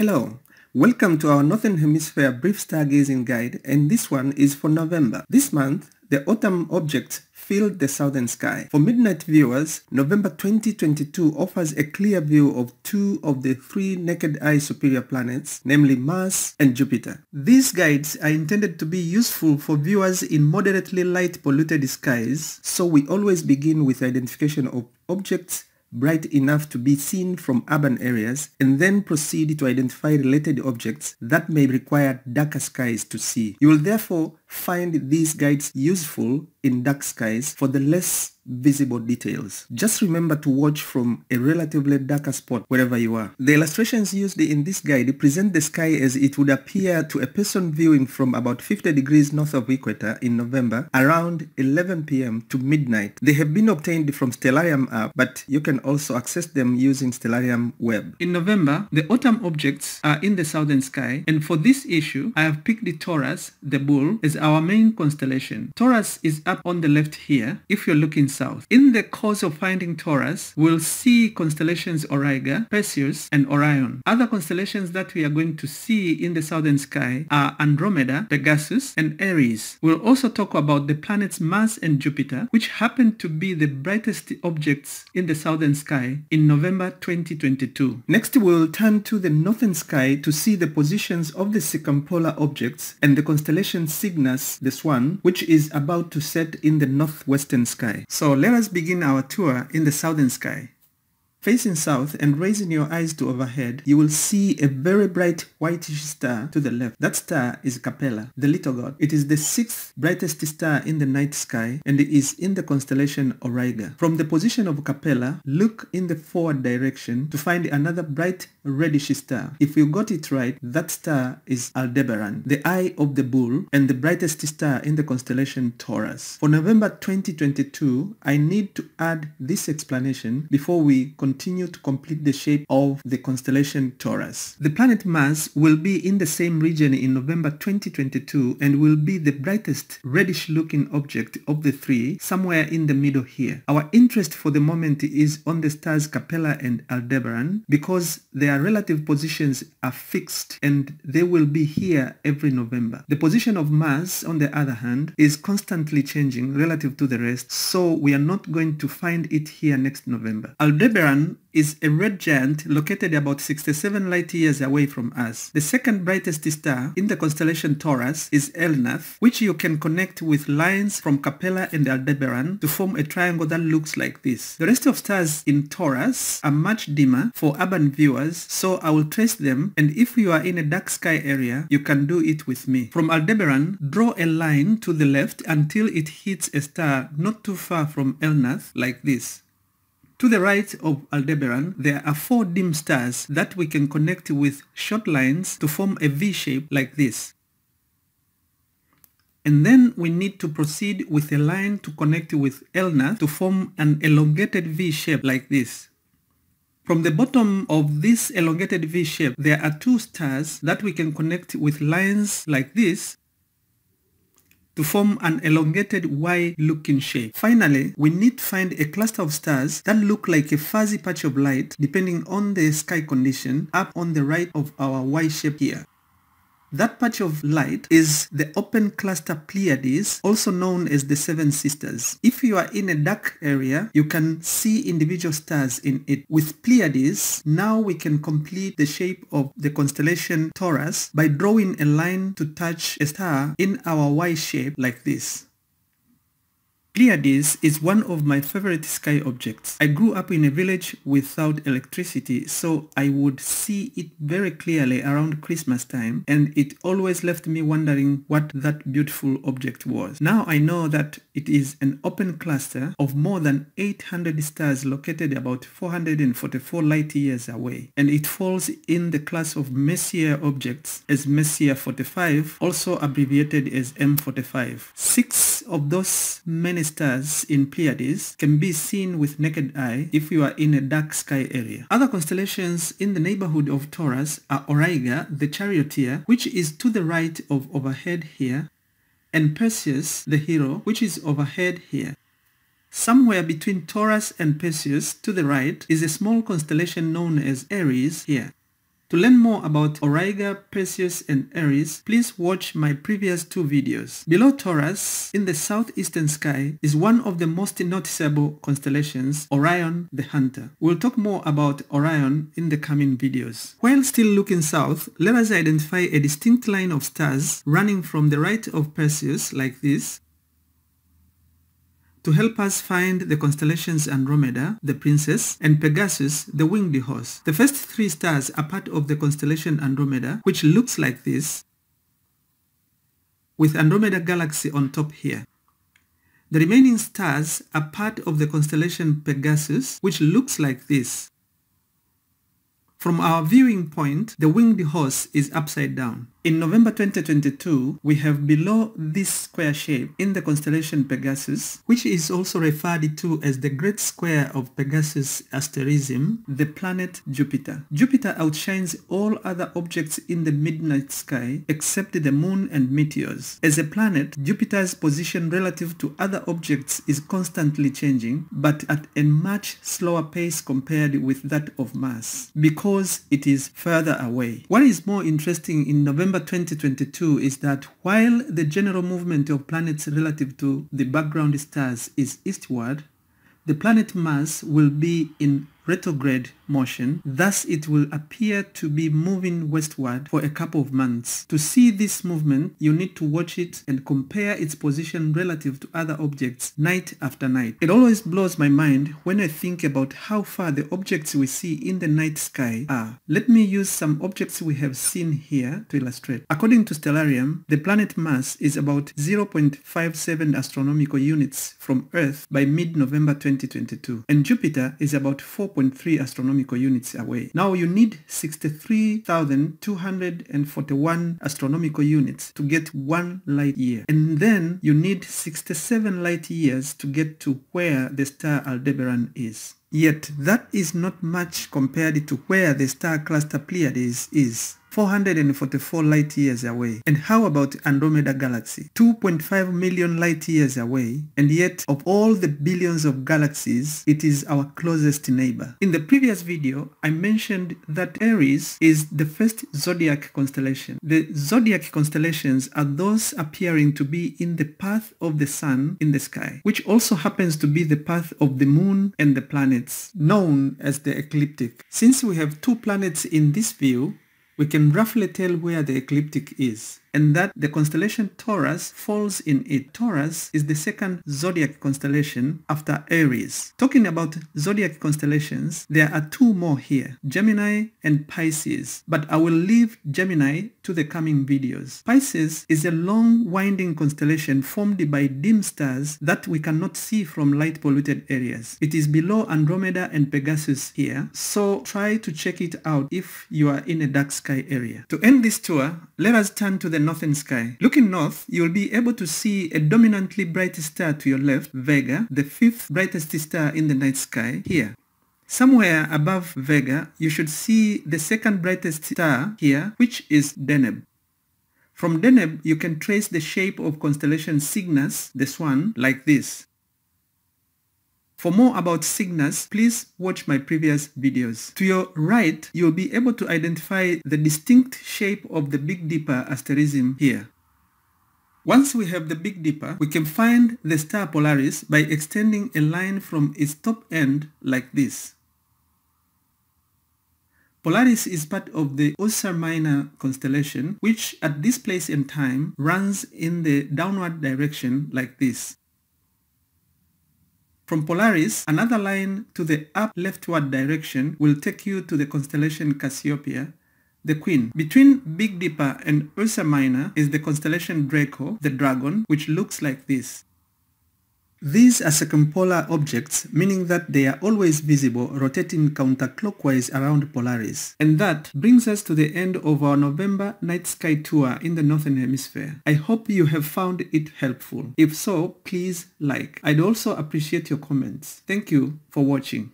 Hello, welcome to our Northern Hemisphere brief stargazing guide and this one is for November. This month, the autumn objects filled the southern sky. For midnight viewers, November 2022 offers a clear view of two of the three naked eye superior planets, namely Mars and Jupiter. These guides are intended to be useful for viewers in moderately light polluted skies, so we always begin with identification of objects bright enough to be seen from urban areas and then proceed to identify related objects that may require darker skies to see. You will therefore find these guides useful in dark skies for the less visible details. Just remember to watch from a relatively darker spot wherever you are. The illustrations used in this guide present the sky as it would appear to a person viewing from about 50 degrees north of equator in November around 11 pm to midnight. They have been obtained from Stellarium app but you can also access them using Stellarium web. In November, the autumn objects are in the southern sky and for this issue I have picked the Taurus, the bull, as our main constellation. Taurus is up on the left here if you're looking south. In the course of finding Taurus, we'll see constellations Auriga, Perseus, and Orion. Other constellations that we are going to see in the southern sky are Andromeda, Pegasus, and Aries. We'll also talk about the planets Mars and Jupiter, which happen to be the brightest objects in the southern sky in November 2022. Next, we'll turn to the northern sky to see the positions of the circumpolar objects and the constellation Cygnus, the Swan, which is about to set in the northwestern sky. So let us begin our tour in the southern sky. Facing south and raising your eyes to overhead, you will see a very bright whitish star to the left. That star is Capella, the little god. It is the sixth brightest star in the night sky and is in the constellation Auriga. From the position of Capella, look in the forward direction to find another bright reddish star. If you got it right, that star is Aldebaran, the eye of the bull and the brightest star in the constellation Taurus. For November 2022, I need to add this explanation before we continue to complete the shape of the constellation Taurus. The planet Mars will be in the same region in November 2022 and will be the brightest reddish looking object of the three somewhere in the middle here. Our interest for the moment is on the stars Capella and Aldebaran because their relative positions are fixed and they will be here every November. The position of Mars on the other hand is constantly changing relative to the rest so we are not going to find it here next November. Aldebaran is a red giant located about 67 light years away from us. The second brightest star in the constellation Taurus is Elnath, which you can connect with lines from Capella and Aldebaran to form a triangle that looks like this. The rest of stars in Taurus are much dimmer for urban viewers, so I will trace them and if you are in a dark sky area, you can do it with me. From Aldebaran, draw a line to the left until it hits a star not too far from Elnath like this. To the right of Aldebaran, there are four dim stars that we can connect with short lines to form a V shape like this. And then we need to proceed with a line to connect with Elnath to form an elongated V shape like this. From the bottom of this elongated V shape, there are two stars that we can connect with lines like this to form an elongated Y-looking shape. Finally, we need to find a cluster of stars that look like a fuzzy patch of light depending on the sky condition up on the right of our Y shape here. That patch of light is the open cluster Pleiades, also known as the Seven Sisters. If you are in a dark area, you can see individual stars in it. With Pleiades, now we can complete the shape of the constellation Taurus by drawing a line to touch a star in our Y shape like this. Pleiades is one of my favorite sky objects. I grew up in a village without electricity, so I would see it very clearly around Christmas time, and it always left me wondering what that beautiful object was. Now I know that it is an open cluster of more than 800 stars located about 444 light years away, and it falls in the class of Messier objects as Messier 45, also abbreviated as M45. Six of those many stars in Pleiades can be seen with naked eye if you are in a dark sky area. Other constellations in the neighborhood of Taurus are Auriga, the charioteer, which is to the right of overhead here, and Perseus, the hero, which is overhead here. Somewhere between Taurus and Perseus to the right is a small constellation known as Aries here. To learn more about Auriga, Perseus and Aries, please watch my previous two videos. Below Taurus, in the southeastern sky, is one of the most noticeable constellations, Orion the Hunter. We'll talk more about Orion in the coming videos. While still looking south, let us identify a distinct line of stars running from the right of Perseus like this to help us find the constellations Andromeda, the Princess, and Pegasus, the winged horse. The first three stars are part of the constellation Andromeda, which looks like this, with Andromeda Galaxy on top here. The remaining stars are part of the constellation Pegasus, which looks like this. From our viewing point, the winged horse is upside down. In November 2022, we have below this square shape in the constellation Pegasus, which is also referred to as the Great Square of Pegasus asterism, the planet Jupiter. Jupiter outshines all other objects in the midnight sky except the moon and meteors. As a planet, Jupiter's position relative to other objects is constantly changing, but at a much slower pace compared with that of Mars, because it is further away. What is more interesting in November November 2022 is that while the general movement of planets relative to the background stars is eastward, the planet Mars will be in retrograde motion, thus it will appear to be moving westward for a couple of months. To see this movement, you need to watch it and compare its position relative to other objects night after night. It always blows my mind when I think about how far the objects we see in the night sky are. Let me use some objects we have seen here to illustrate. According to Stellarium, the planet Mars is about 0.57 astronomical units from Earth by mid-November 2022, and Jupiter is about 4.3 astronomical units away. Now you need 63,241 astronomical units to get one light year. And then you need 67 light years to get to where the star Aldebaran is. Yet that is not much compared to where the star cluster Pleiades is. 444 light years away. And how about Andromeda Galaxy? 2.5 million light years away, and yet of all the billions of galaxies, it is our closest neighbor. In the previous video, I mentioned that Aries is the first zodiac constellation. The zodiac constellations are those appearing to be in the path of the sun in the sky, which also happens to be the path of the moon and the planets, known as the ecliptic. Since we have two planets in this view, we can roughly tell where the ecliptic is and that the constellation Taurus falls in it. Taurus is the second zodiac constellation after Aries. Talking about zodiac constellations, there are two more here, Gemini and Pisces, but I will leave Gemini to the coming videos. Pisces is a long winding constellation formed by dim stars that we cannot see from light polluted areas. It is below Andromeda and Pegasus here, so try to check it out if you are in a dark sky area. To end this tour, let us turn to the northern sky. Looking north, you'll be able to see a dominantly bright star to your left, Vega, the fifth brightest star in the night sky, here. Somewhere above Vega, you should see the second brightest star here, which is Deneb. From Deneb, you can trace the shape of constellation Cygnus, the swan, like this. For more about Cygnus, please watch my previous videos. To your right, you'll be able to identify the distinct shape of the Big Dipper asterism here. Once we have the Big Dipper, we can find the star Polaris by extending a line from its top end like this. Polaris is part of the Ursa Minor constellation, which at this place and time runs in the downward direction like this. From Polaris, another line to the up leftward direction will take you to the constellation Cassiopeia, the Queen. Between Big Dipper and Ursa Minor is the constellation Draco, the Dragon, which looks like this. These are circumpolar objects, meaning that they are always visible rotating counterclockwise around Polaris. And that brings us to the end of our November night sky tour in the Northern Hemisphere. I hope you have found it helpful. If so, please like. I'd also appreciate your comments. Thank you for watching.